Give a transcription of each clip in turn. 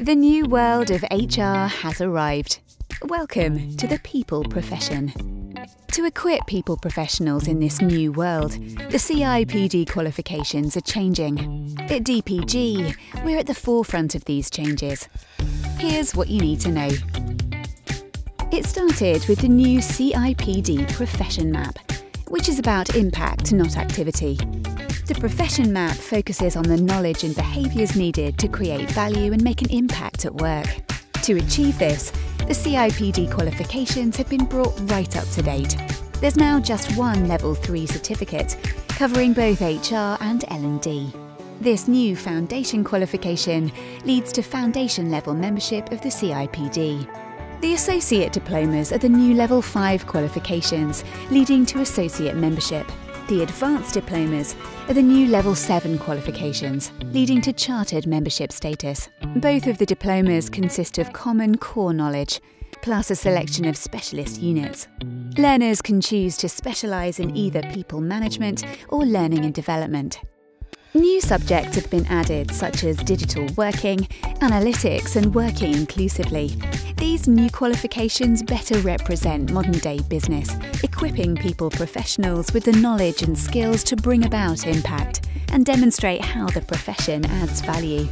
The new world of HR has arrived. Welcome to the people profession. To equip people professionals in this new world, the CIPD qualifications are changing. At DPG, we're at the forefront of these changes. Here's what you need to know. It started with the new CIPD Profession Map, which is about impact, not activity. The Profession Map focuses on the knowledge and behaviours needed to create value and make an impact at work. To achieve this, the CIPD qualifications have been brought right up to date. There's now just one Level 3 certificate, covering both HR and L&D. This new foundation qualification leads to foundation level membership of the CIPD. The associate diplomas are the new Level 5 qualifications, leading to associate membership. The advanced diplomas are the new Level 7 qualifications, leading to chartered membership status. Both of the diplomas consist of common core knowledge, plus a selection of specialist units. Learners can choose to specialise in either people management or learning and development. New subjects have been added, such as digital working, analytics, and working inclusively. These new qualifications better represent modern day business, equipping people professionals with the knowledge and skills to bring about impact and demonstrate how the profession adds value.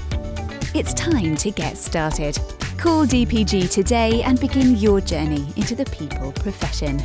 It's time to get started. Call DPG today and begin your journey into the people profession.